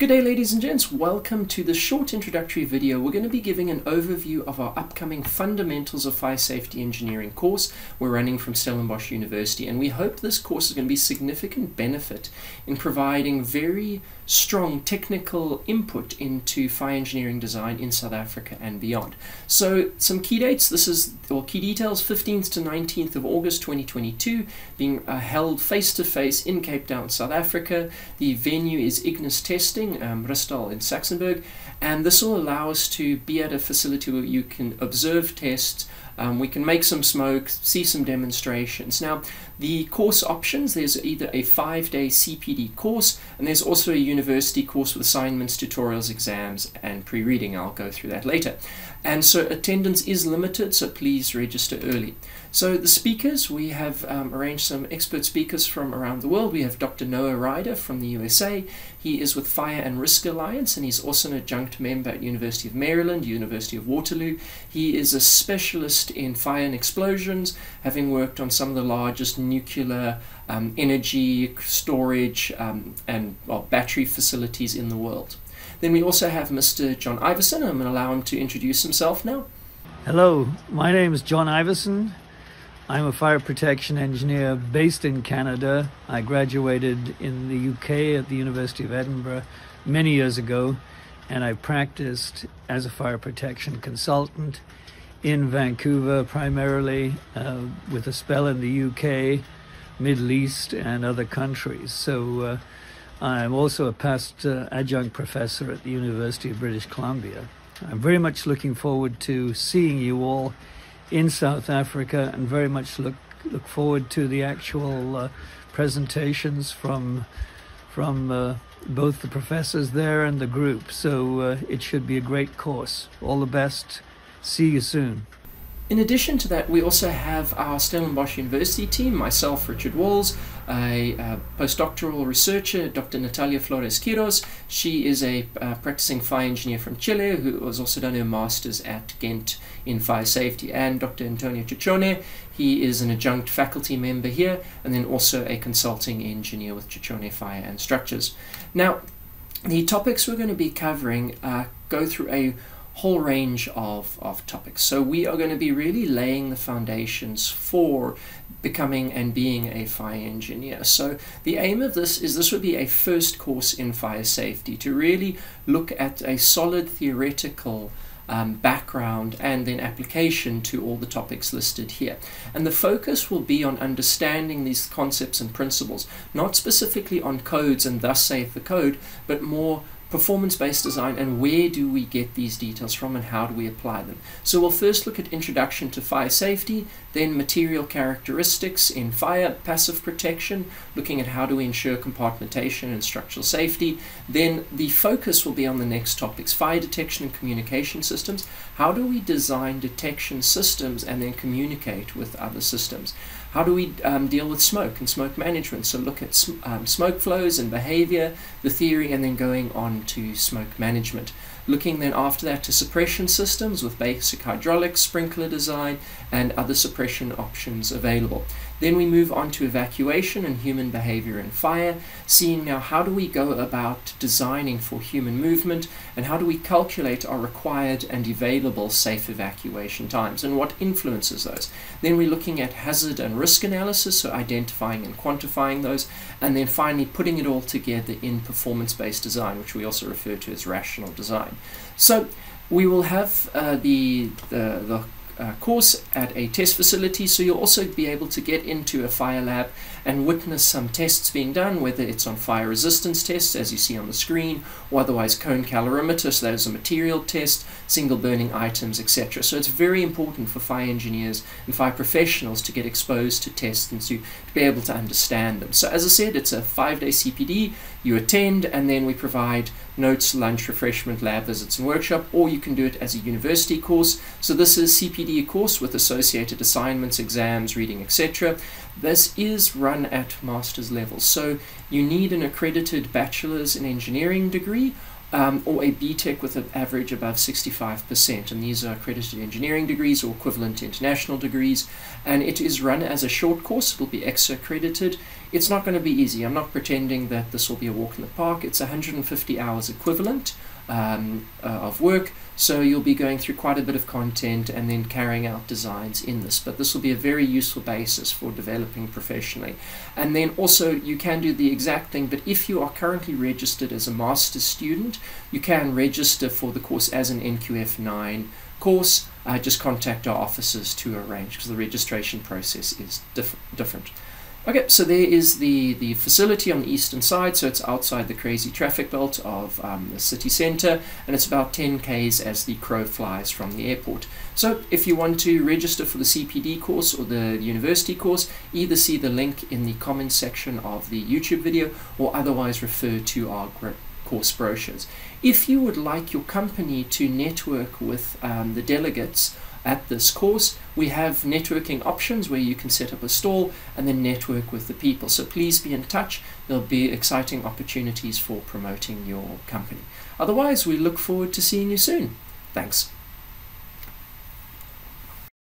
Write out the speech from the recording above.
Good day ladies and gents, welcome to this short introductory video. We're going to be giving an overview of our upcoming Fundamentals of Fire Safety Engineering course we're running from Stellenbosch University and we hope this course is going to be significant benefit in providing very strong technical input into fire engineering design in South Africa and beyond. So some key dates, this is, or key details, 15th to 19th of August 2022, being uh, held face-to-face -face in Cape Town, South Africa. The venue is Ignis Testing, um, Bristol in Saxenburg, and this will allow us to be at a facility where you can observe tests, um, we can make some smoke, see some demonstrations. Now, the course options, there's either a five-day CPD course, and there's also a university course with assignments, tutorials, exams, and pre-reading. I'll go through that later. And so attendance is limited, so please register early. So the speakers, we have um, arranged some expert speakers from around the world. We have Dr. Noah Ryder from the USA. He is with Fire and Risk Alliance, and he's also an adjunct member at University of Maryland, University of Waterloo. He is a specialist in fire and explosions, having worked on some of the largest nuclear um, energy storage um, and well, battery facilities in the world. Then we also have Mr. John Iverson. I'm going to allow him to introduce himself now. Hello, my name is John Iverson. I'm a fire protection engineer based in Canada. I graduated in the UK at the University of Edinburgh many years ago, and I practiced as a fire protection consultant in Vancouver primarily, uh, with a spell in the UK, Middle East, and other countries. So uh, I'm also a past uh, adjunct professor at the University of British Columbia. I'm very much looking forward to seeing you all in South Africa and very much look look forward to the actual uh, presentations from from uh, both the professors there and the group. So uh, it should be a great course. All the best. See you soon. In addition to that, we also have our Stellenbosch University team, myself, Richard Walls, a, a postdoctoral researcher, Dr. Natalia Flores Quiros. She is a practicing fire engineer from Chile who has also done her master's at Ghent in fire safety, and Dr. Antonio Cicione. He is an adjunct faculty member here and then also a consulting engineer with Cicione Fire and Structures. Now, the topics we're going to be covering uh, go through a whole range of, of topics. So we are going to be really laying the foundations for becoming and being a fire engineer. So the aim of this is this would be a first course in fire safety to really look at a solid theoretical um, background and then application to all the topics listed here. And the focus will be on understanding these concepts and principles, not specifically on codes and thus saith the code, but more performance-based design and where do we get these details from and how do we apply them. So we'll first look at introduction to fire safety, then material characteristics in fire, passive protection, looking at how do we ensure compartmentation and structural safety. Then the focus will be on the next topics, fire detection and communication systems. How do we design detection systems and then communicate with other systems? How do we um, deal with smoke and smoke management? So look at sm um, smoke flows and behavior, the theory, and then going on to smoke management. Looking then after that to suppression systems with basic hydraulics, sprinkler design, and other suppression options available. Then we move on to evacuation and human behavior in fire, seeing now how do we go about designing for human movement and how do we calculate our required and available safe evacuation times and what influences those. Then we're looking at hazard and risk analysis, so identifying and quantifying those, and then finally putting it all together in performance-based design, which we also refer to as rational design. So we will have uh, the, the, the uh, course at a test facility, so you'll also be able to get into a fire lab and witness some tests being done, whether it's on fire resistance tests, as you see on the screen, or otherwise cone calorimeter, so those a material test, single burning items, etc. So it's very important for fire engineers and fire professionals to get exposed to tests and to, to be able to understand them. So as I said, it's a five-day CPD, you attend, and then we provide notes, lunch, refreshment, lab visits, and workshop, or you can do it as a university course. So this is CPD course with associated assignments, exams, reading, etc. This is run at master's level. So you need an accredited bachelor's in engineering degree um, or a BTech with an average above 65%. And these are accredited engineering degrees or equivalent international degrees. And it is run as a short course. It will be ECSA accredited. It's not going to be easy. I'm not pretending that this will be a walk in the park. It's 150 hours equivalent um, uh, of work, so you'll be going through quite a bit of content and then carrying out designs in this. But this will be a very useful basis for developing professionally. And then also, you can do the exact thing, but if you are currently registered as a master's student, you can register for the course as an NQF 9 course. Uh, just contact our offices to arrange because the registration process is diff different. Okay, so there is the, the facility on the eastern side, so it's outside the crazy traffic belt of um, the city centre, and it's about 10 k's as the crow flies from the airport. So if you want to register for the CPD course or the university course, either see the link in the comments section of the YouTube video or otherwise refer to our course brochures. If you would like your company to network with um, the delegates at this course, we have networking options where you can set up a stall and then network with the people. So please be in touch. There'll be exciting opportunities for promoting your company. Otherwise, we look forward to seeing you soon. Thanks.